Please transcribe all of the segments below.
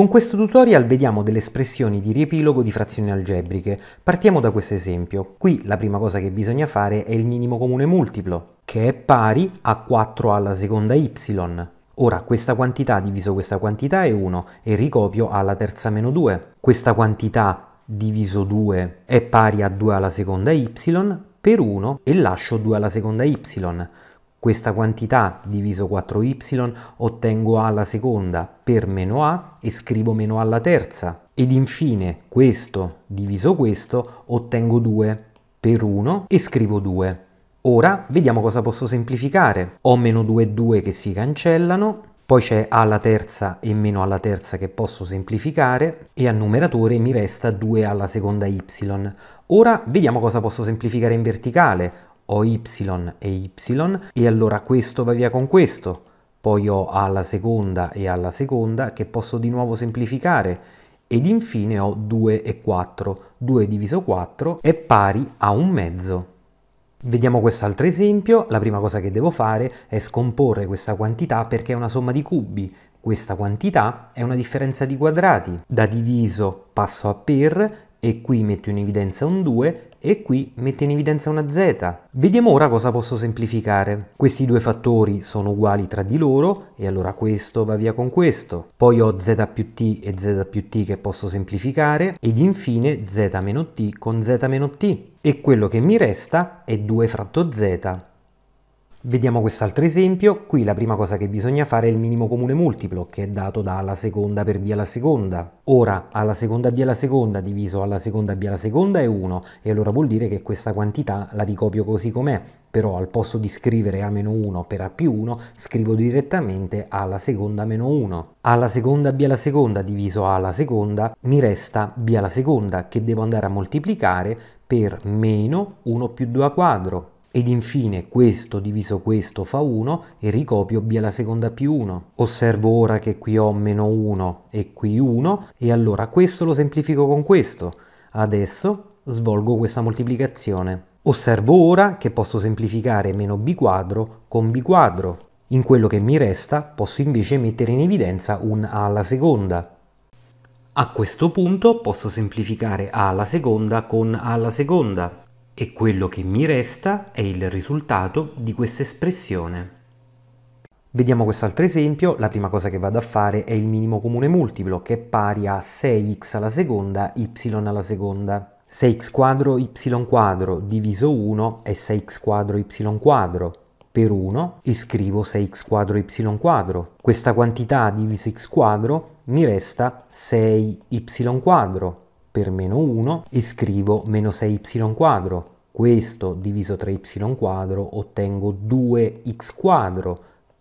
Con questo tutorial vediamo delle espressioni di riepilogo di frazioni algebriche. Partiamo da questo esempio. Qui la prima cosa che bisogna fare è il minimo comune multiplo, che è pari a 4 alla seconda y. Ora questa quantità diviso questa quantità è 1 e ricopio alla terza meno 2. Questa quantità diviso 2 è pari a 2 alla seconda y per 1 e lascio 2 alla seconda y. Questa quantità diviso 4y ottengo a alla seconda per meno a e scrivo meno a alla terza. Ed infine questo diviso questo ottengo 2 per 1 e scrivo 2. Ora vediamo cosa posso semplificare. Ho meno 2 e 2 che si cancellano, poi c'è a alla terza e meno alla terza che posso semplificare e a numeratore mi resta 2 alla seconda y. Ora vediamo cosa posso semplificare in verticale ho y e y e allora questo va via con questo. Poi ho a alla seconda e alla seconda che posso di nuovo semplificare ed infine ho 2 e 4. 2 diviso 4 è pari a un mezzo. Vediamo quest'altro esempio. La prima cosa che devo fare è scomporre questa quantità perché è una somma di cubi. Questa quantità è una differenza di quadrati. Da diviso passo a per e qui metto in evidenza un 2 e qui metto in evidenza una z. Vediamo ora cosa posso semplificare. Questi due fattori sono uguali tra di loro e allora questo va via con questo. Poi ho z più t e z più t che posso semplificare ed infine z meno t con z meno t. E quello che mi resta è 2 fratto z. Vediamo quest'altro esempio, qui la prima cosa che bisogna fare è il minimo comune multiplo, che è dato da alla seconda per b alla seconda. Ora, alla seconda b alla seconda diviso alla seconda b alla seconda è 1, e allora vuol dire che questa quantità la ricopio così com'è, però al posto di scrivere a meno 1 per a più 1, scrivo direttamente alla seconda meno 1. Alla seconda b alla seconda diviso a alla seconda mi resta b alla seconda, che devo andare a moltiplicare per meno 1 più 2 a quadro ed infine questo diviso questo fa 1 e ricopio b alla seconda più 1. Osservo ora che qui ho meno 1 e qui 1 e allora questo lo semplifico con questo. Adesso svolgo questa moltiplicazione. Osservo ora che posso semplificare meno b quadro con b quadro. In quello che mi resta posso invece mettere in evidenza un a alla seconda. A questo punto posso semplificare a alla seconda con a alla seconda e quello che mi resta è il risultato di questa espressione. Vediamo quest'altro esempio, la prima cosa che vado a fare è il minimo comune multiplo che è pari a 6x alla seconda y alla seconda. 6x quadro y quadro diviso 1 è 6x quadro y quadro per 1 e scrivo 6x quadro y quadro. Questa quantità diviso x quadro mi resta 6y quadro per meno 1 e scrivo meno 6y quadro. Questo diviso tra y quadro ottengo 2x quadro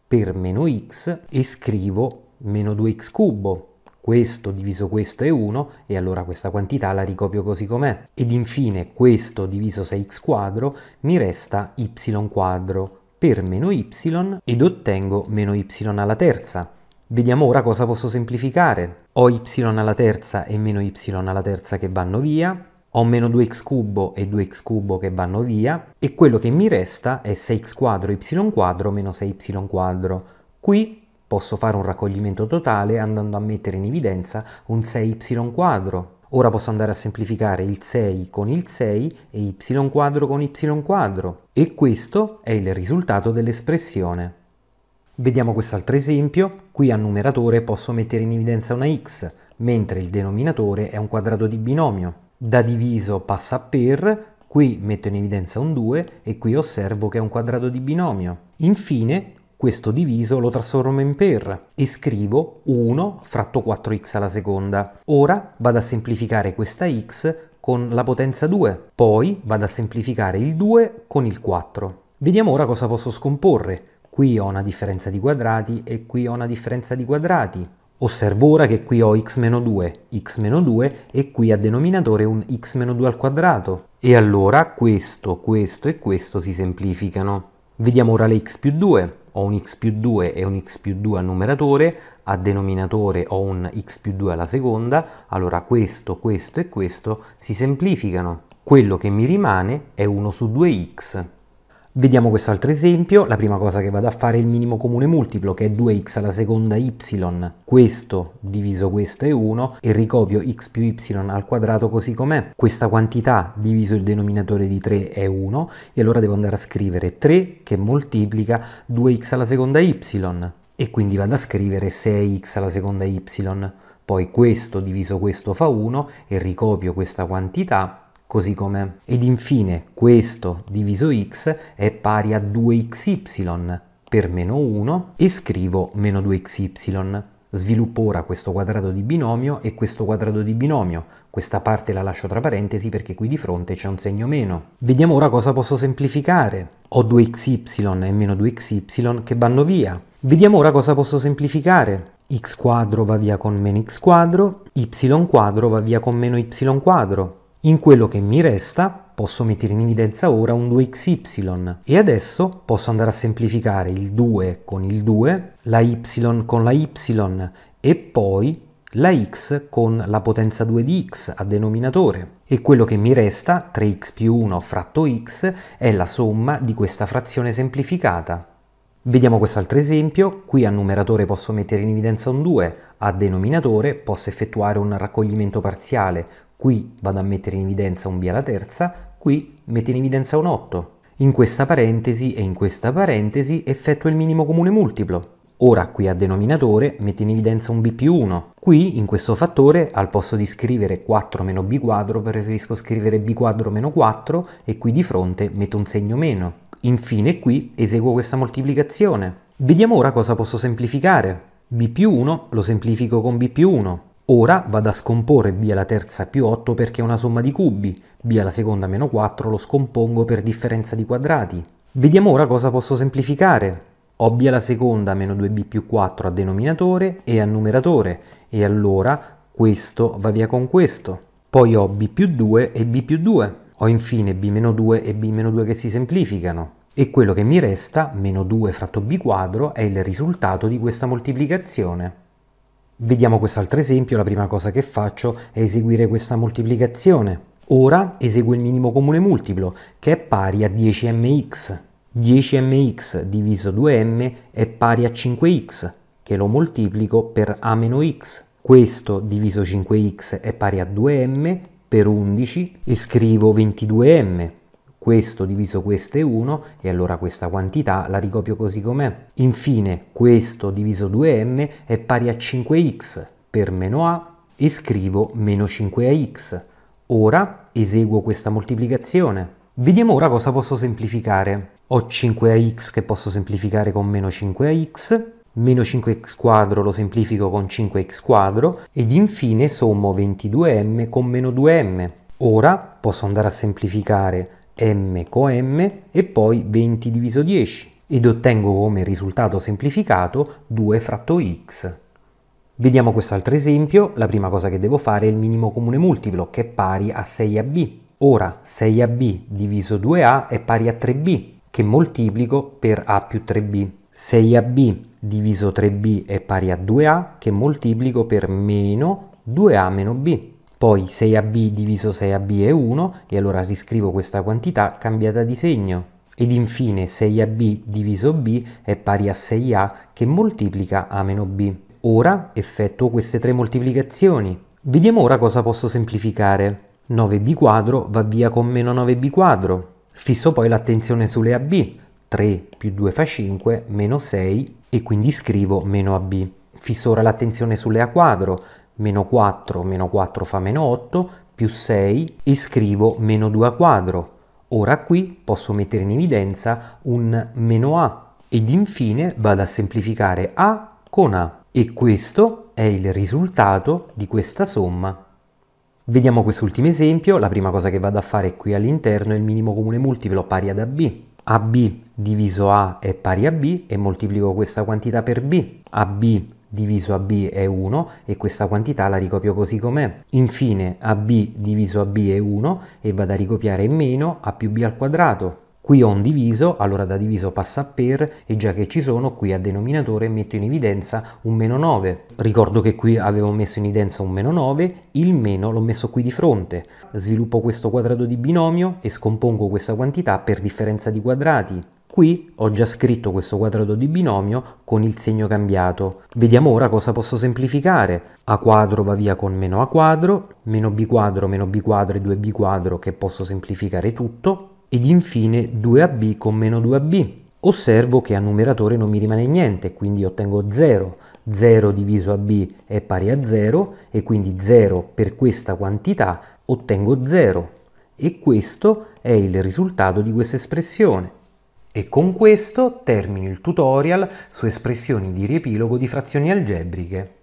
per meno x e scrivo meno 2x cubo. Questo diviso questo è 1 e allora questa quantità la ricopio così com'è. Ed infine questo diviso 6x quadro mi resta y quadro per meno y ed ottengo meno y alla terza. Vediamo ora cosa posso semplificare. Ho y alla terza e meno y alla terza che vanno via, ho meno 2x cubo e 2x cubo che vanno via e quello che mi resta è 6x quadro y quadro meno 6y quadro. Qui posso fare un raccoglimento totale andando a mettere in evidenza un 6y quadro. Ora posso andare a semplificare il 6 con il 6 e y quadro con y quadro e questo è il risultato dell'espressione. Vediamo quest'altro esempio, qui a numeratore posso mettere in evidenza una x, mentre il denominatore è un quadrato di binomio. Da diviso passa per, qui metto in evidenza un 2 e qui osservo che è un quadrato di binomio. Infine, questo diviso lo trasformo in per e scrivo 1 fratto 4x alla seconda. Ora vado a semplificare questa x con la potenza 2, poi vado a semplificare il 2 con il 4. Vediamo ora cosa posso scomporre. Qui ho una differenza di quadrati e qui ho una differenza di quadrati. Osservo ora che qui ho x-2, x-2 e qui a denominatore un x-2 al quadrato. E allora questo, questo e questo si semplificano. Vediamo ora le x più 2. Ho un x più 2 e un x più 2 a numeratore, a denominatore ho un x più 2 alla seconda, allora questo, questo e questo si semplificano. Quello che mi rimane è 1 su 2x. Vediamo quest'altro esempio, la prima cosa che vado a fare è il minimo comune multiplo che è 2x alla seconda y, questo diviso questo è 1 e ricopio x più y al quadrato così com'è. Questa quantità diviso il denominatore di 3 è 1 e allora devo andare a scrivere 3 che moltiplica 2x alla seconda y e quindi vado a scrivere 6x alla seconda y. Poi questo diviso questo fa 1 e ricopio questa quantità così come. Ed infine questo diviso x è pari a 2xy per meno 1 e scrivo meno 2xy. Sviluppo ora questo quadrato di binomio e questo quadrato di binomio. Questa parte la lascio tra parentesi perché qui di fronte c'è un segno meno. Vediamo ora cosa posso semplificare. Ho 2xy e meno 2xy che vanno via. Vediamo ora cosa posso semplificare. x quadro va via con meno x quadro, y quadro va via con meno y quadro. In quello che mi resta posso mettere in evidenza ora un 2xy e adesso posso andare a semplificare il 2 con il 2, la y con la y e poi la x con la potenza 2 di x a denominatore e quello che mi resta, 3x più 1 fratto x, è la somma di questa frazione semplificata. Vediamo quest'altro esempio, qui a numeratore posso mettere in evidenza un 2, a denominatore posso effettuare un raccoglimento parziale Qui vado a mettere in evidenza un b alla terza, qui metto in evidenza un 8. In questa parentesi e in questa parentesi effettuo il minimo comune multiplo. Ora qui a denominatore metto in evidenza un b più 1. Qui in questo fattore al posto di scrivere 4 meno b quadro preferisco scrivere b quadro meno 4 e qui di fronte metto un segno meno. Infine qui eseguo questa moltiplicazione. Vediamo ora cosa posso semplificare. b più 1 lo semplifico con b più 1. Ora vado a scomporre b alla terza più 8 perché è una somma di cubi, b alla seconda meno 4 lo scompongo per differenza di quadrati. Vediamo ora cosa posso semplificare. Ho b alla seconda meno 2b più 4 a denominatore e a numeratore e allora questo va via con questo. Poi ho b più 2 e b più 2. Ho infine b meno 2 e b meno 2 che si semplificano. E quello che mi resta, meno 2 fratto b quadro, è il risultato di questa moltiplicazione. Vediamo quest'altro esempio, la prima cosa che faccio è eseguire questa moltiplicazione. Ora eseguo il minimo comune multiplo, che è pari a 10mx. 10mx diviso 2m è pari a 5x, che lo moltiplico per a meno x. Questo diviso 5x è pari a 2m per 11 e scrivo 22m questo diviso questo è 1 e allora questa quantità la ricopio così com'è. Infine questo diviso 2m è pari a 5x per meno a e scrivo meno 5ax. Ora eseguo questa moltiplicazione. Vediamo ora cosa posso semplificare. Ho 5ax che posso semplificare con meno 5ax, meno 5x quadro lo semplifico con 5x quadro ed infine sommo 22m con meno 2m. Ora posso andare a semplificare m co m e poi 20 diviso 10 ed ottengo come risultato semplificato 2 fratto x. Vediamo quest'altro esempio, la prima cosa che devo fare è il minimo comune multiplo che è pari a 6ab. Ora 6ab diviso 2a è pari a 3b che moltiplico per a più 3b. 6ab diviso 3b è pari a 2a che moltiplico per meno 2a meno b. Poi 6ab diviso 6ab è 1 e allora riscrivo questa quantità cambiata di segno. Ed infine 6ab diviso b è pari a 6a che moltiplica a meno b. Ora effettuo queste tre moltiplicazioni. Vediamo ora cosa posso semplificare. 9b quadro va via con meno 9b quadro. Fisso poi l'attenzione sulle ab. 3 più 2 fa 5, meno 6 e quindi scrivo meno ab. Fisso ora l'attenzione sulle a quadro meno 4, meno 4 fa meno 8, più 6 e scrivo meno 2 a quadro. Ora qui posso mettere in evidenza un meno a ed infine vado a semplificare a con a e questo è il risultato di questa somma. Vediamo quest'ultimo esempio, la prima cosa che vado a fare qui all'interno è il minimo comune multiplo pari ad AB. AB diviso A è pari a B e moltiplico questa quantità per B. AB diviso a b è 1 e questa quantità la ricopio così com'è. Infine ab diviso a b è 1 e vado a ricopiare meno a più b al quadrato. Qui ho un diviso, allora da diviso passa a per e già che ci sono qui a denominatore metto in evidenza un meno 9. Ricordo che qui avevo messo in evidenza un meno 9, il meno l'ho messo qui di fronte. Sviluppo questo quadrato di binomio e scompongo questa quantità per differenza di quadrati. Qui ho già scritto questo quadrato di binomio con il segno cambiato. Vediamo ora cosa posso semplificare. a quadro va via con meno a quadro, meno b quadro, meno b quadro e 2b quadro che posso semplificare tutto, ed infine 2ab con meno 2ab. Osservo che a numeratore non mi rimane niente, quindi ottengo 0. 0 diviso a b è pari a 0 e quindi 0 per questa quantità ottengo 0. E questo è il risultato di questa espressione. E con questo termino il tutorial su espressioni di riepilogo di frazioni algebriche.